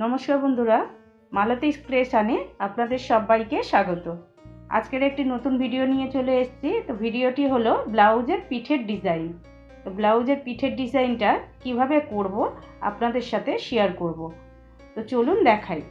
নমস্কার বন্ধুরা, মালতী ক্রিয়েশনে আপনাদের সবাইকে স্বাগত। আজকের একটি নতুন ভিডিও নিয়ে চলে এসেছি। তো ভিডিওটি হলো ব্লাউজের পিঠের ডিজাইন। তো ব্লাউজের পিঠের ডিজাইনটা কীভাবে করব আপনাদের সাথে শেয়ার করব। তো চলুন দেখাই।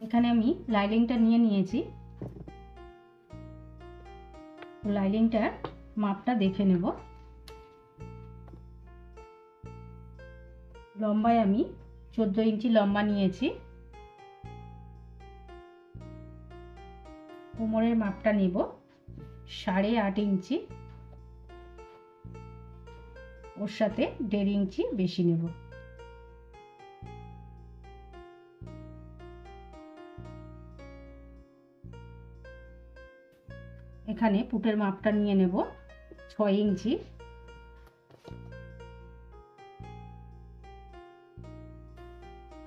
এখানে আমি লাইলিংটা নিয়ে নিয়েছি। লাইলিংটার মাপটা দেখে নেব। লম্বায় আমি চোদ্দ ইঞ্চি লম্বা নিয়েছি। কোমরের মাপটা নেব সাড়ে আট ইঞ্চি। ওর সাথে দেড় ইঞ্চি বেশি নেব। এখানে পুটের মাপটা নিয়ে নেব ছয় ইঞ্চি।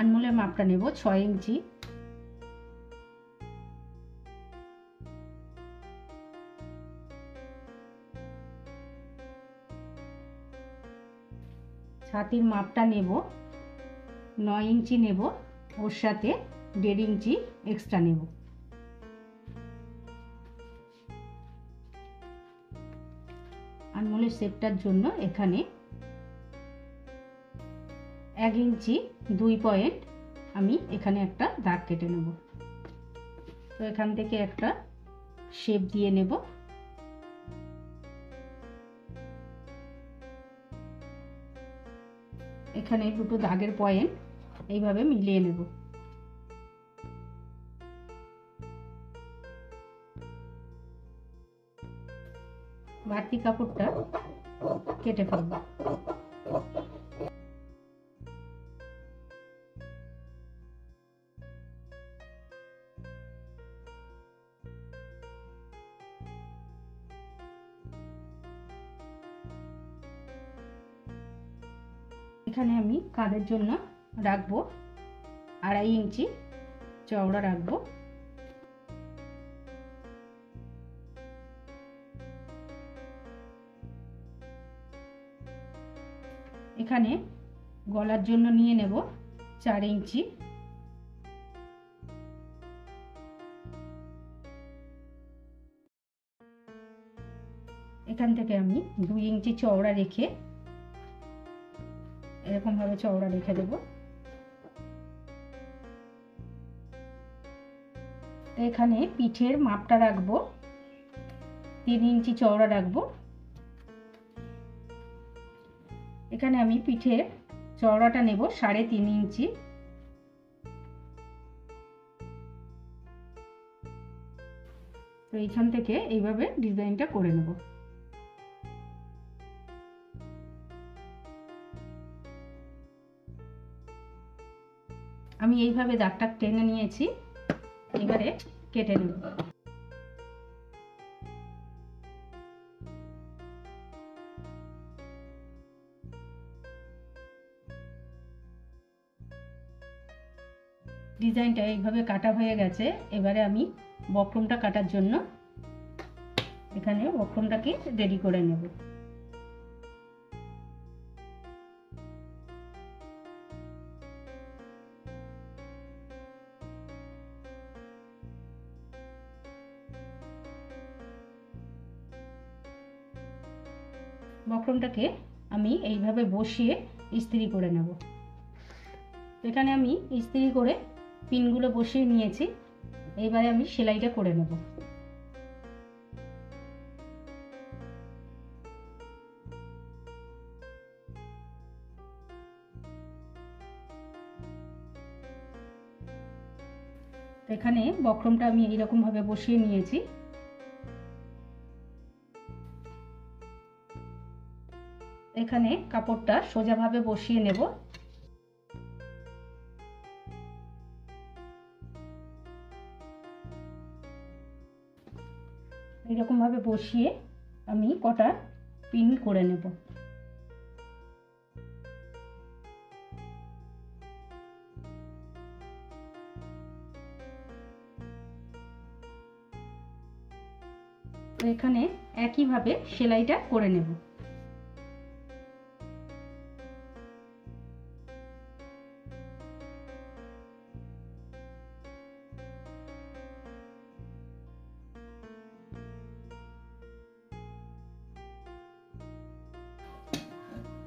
আনমোলের মাপটা নেব ছয় ইঞ্চি। ছাতির মাপটা নেব, নয় ইঞ্চি নেব, ওর সাথে দেড় ইঞ্চি এক্সট্রা নেব। আনমোলের শেপটার জন্য এখানে এক ইঞ্চি, দুই পয়েন্ট আমি এখানে একটা দাগ কেটে নেব। তো এখান থেকে একটা শেপ দিয়ে নেব। এখানে দুটো দাগের পয়েন্ট এইভাবে মিলিয়ে নেব। বাড়তি কাপড়টা কেটে ফেলব। এখানে আমি কাঁধের জন্য রাখব? আড়াই ইঞ্চি চওড়া রাখব। এখানে গলার জন্য নিয়ে নেব চার ইঞ্চি। এখান থেকে আমি দুই ইঞ্চি চওড়া রেখে এরকমভাবে চওড়া রেখে দেব। এখানে পিঠের মাপটা রাখব, তিন ইঞ্চি চওড়া রাখব। এখানে আমি পিঠে চওড়াটা নেব সাড়ে তিন ইঞ্চি। তো এইখান থেকে এইভাবে ডিজাইনটা করে নেব। আমি এইভাবে দাগটা টেনে নিয়েছি, এবারে কেটে নেব। ডিজাইনটা এইভাবে কাটা হয়ে গেছে। এবারে আমি বক্রমটা কাটার জন্য এখানে বক্রমটাকে রেডি করে নেব। বক্রমটাকে আমি এইভাবে বসিয়ে ইস্ত্রি করে নেব। এখানে আমি ইস্ত্রি করে পিনগুলো বসিয়ে নিয়েছি। এবারে আমি সেলাইটা করে নেব। এখানে বক্রমটা আমি এইরকম ভাবে বসিয়ে নিয়েছি। এখানে কাপড়টা সোজাভাবে বসিয়ে নেব। এরকমভাবে বসিয়ে আমি কটা পিন করে নেব। এখানে একইভাবে সেলাইটা করে নেব।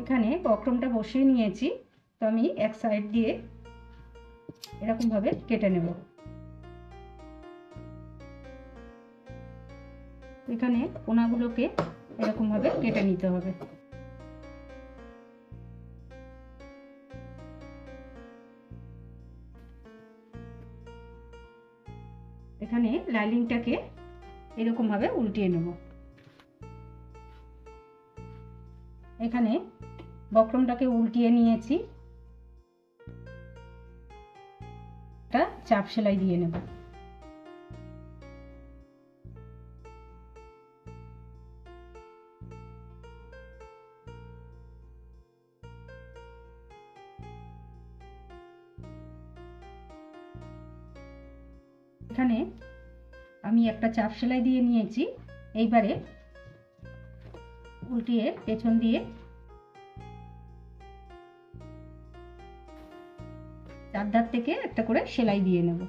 এখানে বক্রমটা বসিয়ে নিয়েছি। তো আমি এক সাইড দিয়ে এরকমভাবে কেটে নেব। এখানে কোনাগুলোকে এরকমভাবে কেটে নিতে হবে। এখানে লাইলিংটাকে এরকমভাবে উল্টিয়ে নেব। এখানে বক্রমটাকে উল্টিয়ে নিয়েছি। একটা চাপ সেলাই দিয়ে নেব। এখানে আমি একটা চাপ সেলাই দিয়ে নিয়েছি। এইবারে উল্টিয়ে পেছন দিয়ে চারধার থেকে একটা করে সেলাই দিয়ে নেব।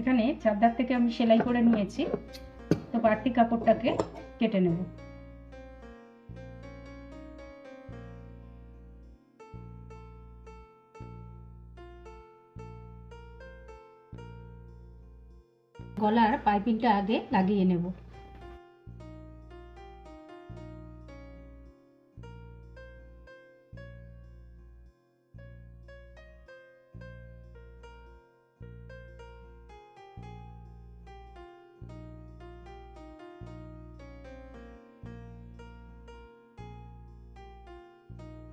এখানে চারদার থেকে আমি সেলাই করে নিয়েছি। তো বাড়তি কাপড়টাকে কেটে নেব। গলার পাইপিংটা আগে লাগিয়ে নেব।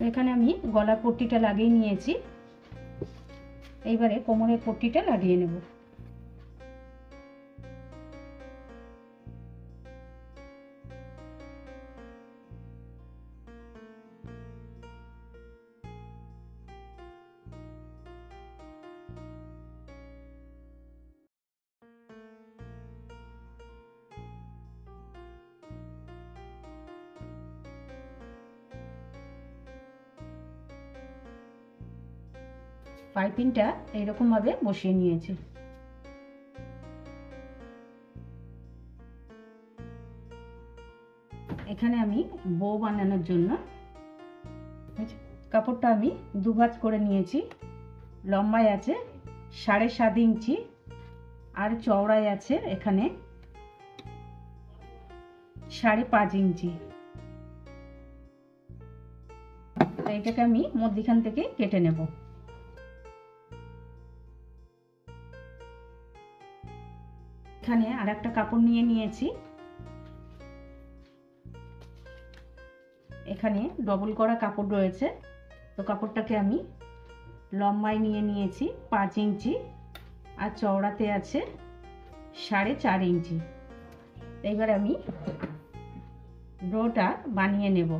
এখানে আমি গলার পট্টিটা লাগিয়ে নিয়েছি। এইবারে কোমরের পট্টিটা লাগিয়ে নেব। পাইপিংটা এইরকমভাবে বসিয়ে নিয়েছি। এখানে আমি বো বানানোর জন্য কাপড়টা আমি দুভাজ করে নিয়েছি। লম্বায় আছে সাড়ে সাত ইঞ্চি, আর চওড়ায় আছে এখানে সাড়ে পাঁচ ইঞ্চি। এটাকে আমি মধ্যিখান থেকে কেটে নেব। এখানে আর একটা কাপড় নিয়ে নিয়েছি। এখানে ডবল করা কাপড় রয়েছে। তো কাপড়টাকে আমি লম্বায় নিয়ে নিয়েছি, পাঁচ ইঞ্চি। আর চওড়াতে আছে সাড়ে চার ইঞ্চি। এইবার আমি ডোটা বানিয়ে নেব।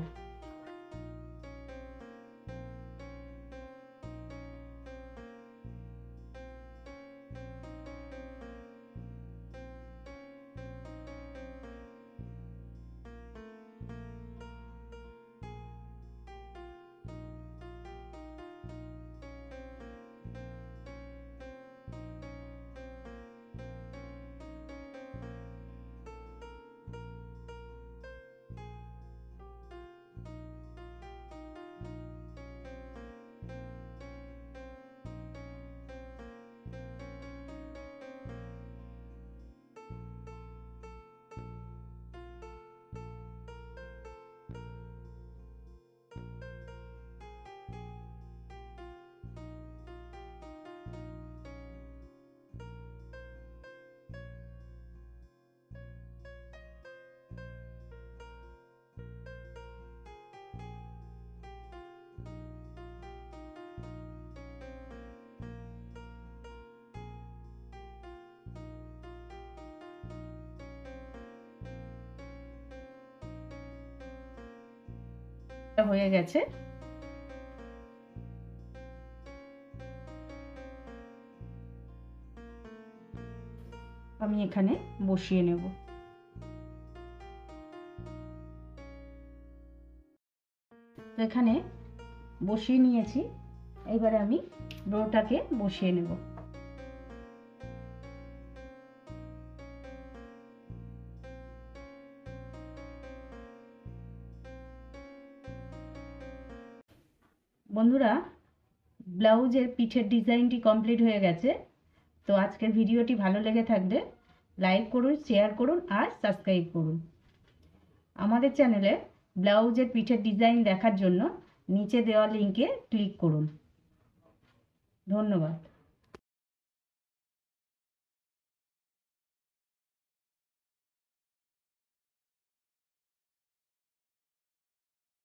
হয়ে গেছে। আমি এখানে বসিয়ে নেব। এখানে বসিয়ে নিয়েছি। এবারে আমি ডোটাকে বসিয়ে নেব। বন্ধুরা, ব্লাউজের পিঠের ডিজাইনটি কমপ্লিট হয়ে গেছে। তো আজকের ভিডিওটি ভালো লেগে থাকলে লাইক করুন শেয়ার করুন আর সাবস্ক্রাইব করুন। আমাদের চ্যানেলে ব্লাউজের পিঠের ডিজাইন দেখার জন্য নিচে দেওয়া লিঙ্কে ক্লিক করুন। ধন্যবাদ।